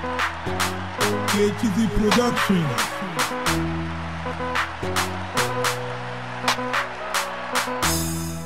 KTZ Production. Thank